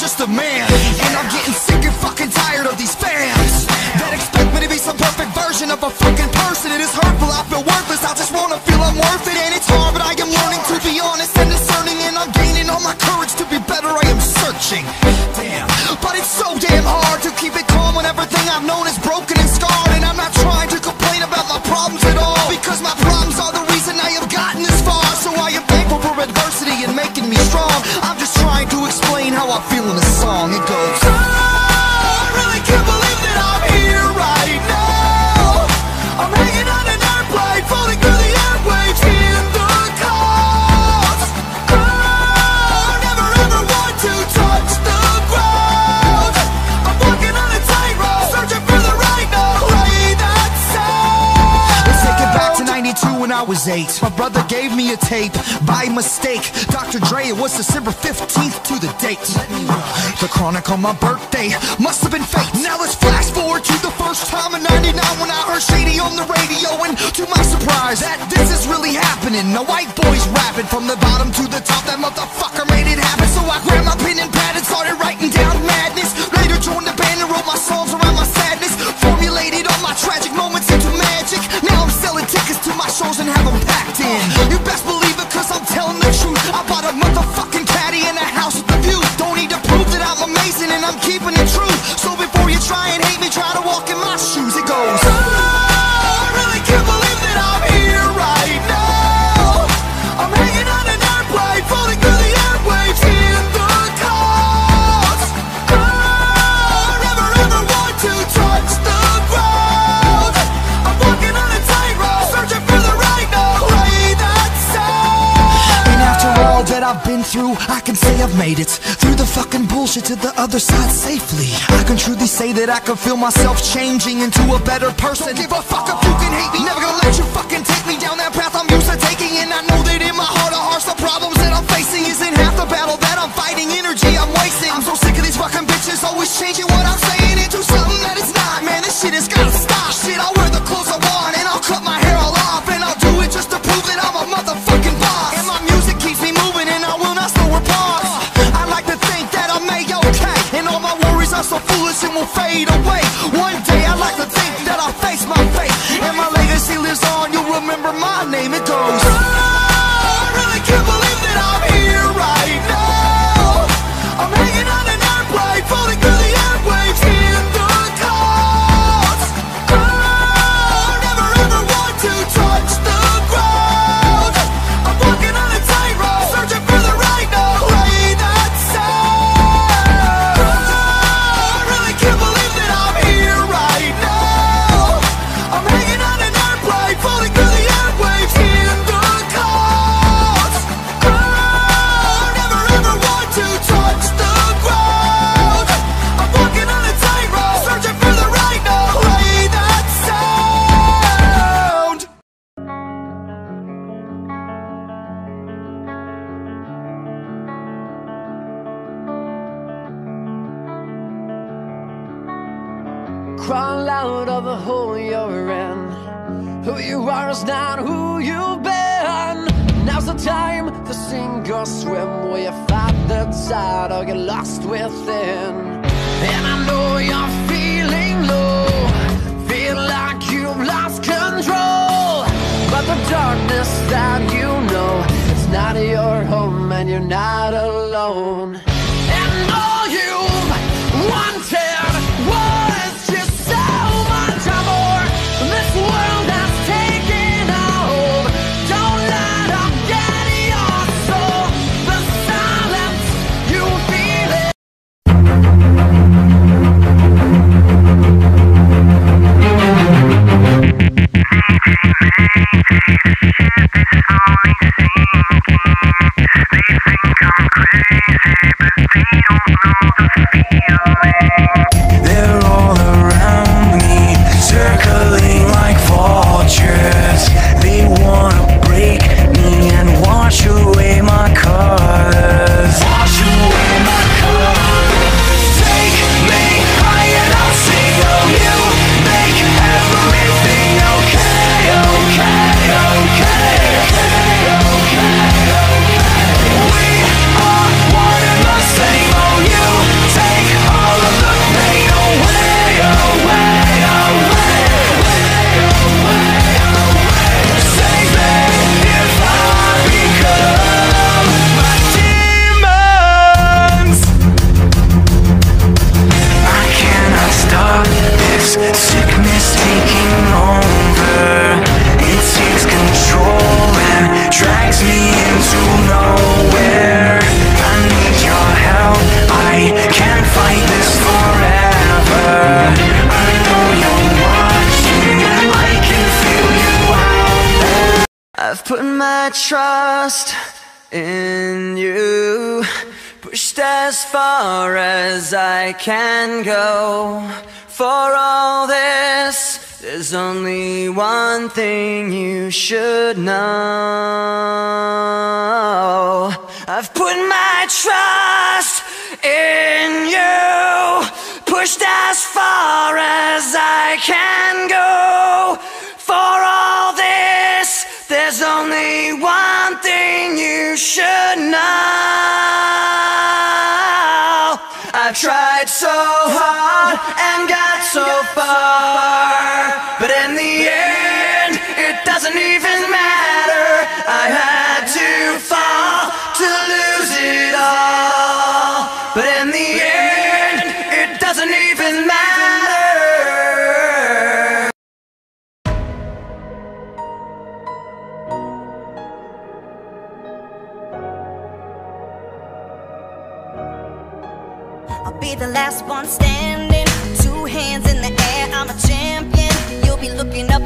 just a man. And I'm getting sick and fucking tired of these fans. That expect me to be some perfect version of a fucking person. It is hurtful, I feel worthless, I just wanna feel I'm worth it And it's explain how I feel in a song. was eight. My brother gave me a tape by mistake. Dr. Dre, it was December 15th to the date. The chronic on my birthday must have been fake. Now let's flash forward to the first time in 99 when I heard Shady on the radio. And to my surprise, that this is really happening. A white boy's rapping from the bottom to the top. That motherfucker made it happen. So I grabbed my pen and pad and started writing down madness. I'm keeping that I've been through I can say I've made it Through the fucking bullshit to the other side safely. I can truly say that I can feel myself changing into a better person. Don't give a fuck if you can hate me Never gonna let you fucking crawl out of the hole you're in. Who you are is not who you've been. Now's the time to sink or swim. Will you fight the tide or get lost within. And I know you're. I've put my trust in you. Pushed as far as I can go. For all this, there's only one thing you should know. I've put my trust in you. Pushed as far as I can go. For there's only one thing you should know. I've tried so hard and got so far, but in the end, it doesn't even be the last one standing. Two hands in the air, I'm a champion. You'll be looking up